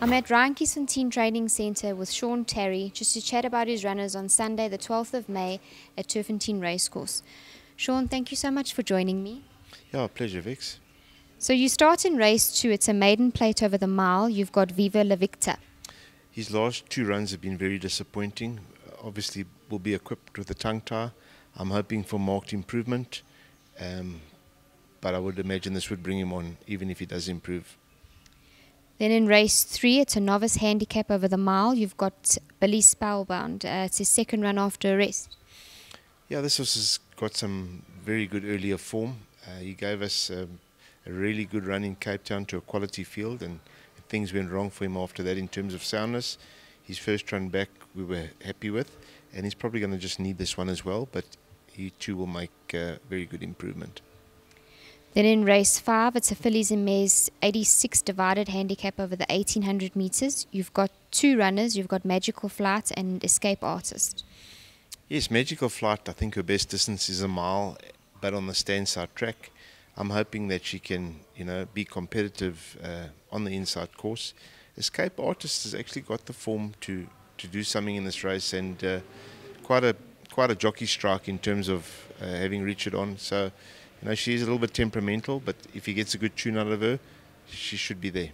I'm at Randjesfontein Training Centre with Sean Tarry just to chat about his runners on Sunday, the 12th of May at Turffontein Racecourse. Sean, thank you so much for joining me. Yeah, pleasure, Vix. So you start in race two. It's a maiden plate over the mile. You've got Viva La Victa. His last two runs have been very disappointing. Obviously, will be equipped with a tongue tie. I'm hoping for marked improvement, um, but I would imagine this would bring him on, even if he does improve. Then in race three, it's a novice handicap over the mile. You've got Billy Spellbound. Uh, it's his second run after a rest. Yeah, this horse has got some very good earlier form. Uh, he gave us um, a really good run in Cape Town to a quality field, and things went wrong for him after that in terms of soundness. His first run back, we were happy with, and he's probably going to just need this one as well, but he too will make very good improvement. Then in race five, it's a fillies and mares 86 divided handicap over the 1800 meters. You've got two runners. You've got Magical Flight and Escape Artist. Yes, Magical Flight. I think her best distance is a mile, but on the standside track, I'm hoping that she can, you know, be competitive uh, on the inside course. Escape Artist has actually got the form to to do something in this race and uh, quite a quite a jockey strike in terms of uh, having Richard on. So you know, she's a little bit temperamental, but if he gets a good tune out of her, she should be there.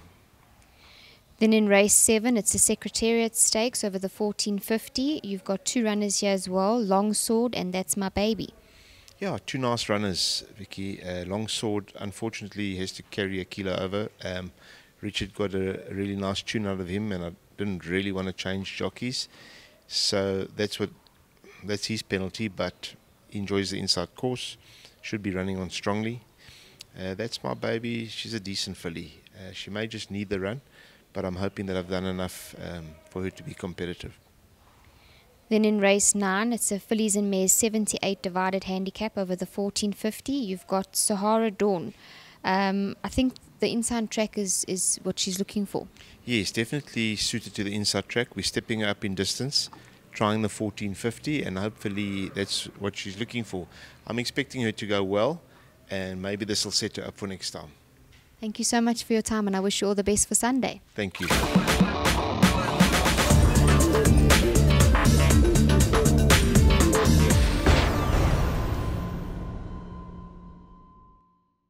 Then in race seven, it's the Secretariat Stakes over the 1450. You've got two runners here as well, Longsword and That's My Baby. Yeah, two nice runners, Vicky. Uh, Longsword, unfortunately, has to carry a kilo over. Um, Richard got a, a, really nice tune out of him, and I didn't really want to change jockeys. So that's what that's his penalty, but he enjoys the inside course should be running on strongly. Uh, that's my baby. She's a decent filly. Uh, she may just need the run, but I'm hoping that I've done enough um, for her to be competitive. Then in race nine, it's a fillies and mares 78 divided handicap over the 1450. You've got Sahara Dawn. Um, I think the inside track is, is what she's looking for. Yes, definitely suited to the inside track. We're stepping up in distance trying the 1450, and hopefully that's what she's looking for. I'm expecting her to go well, and maybe this will set her up for next time. Thank you so much for your time, and I wish you all the best for Sunday. Thank you.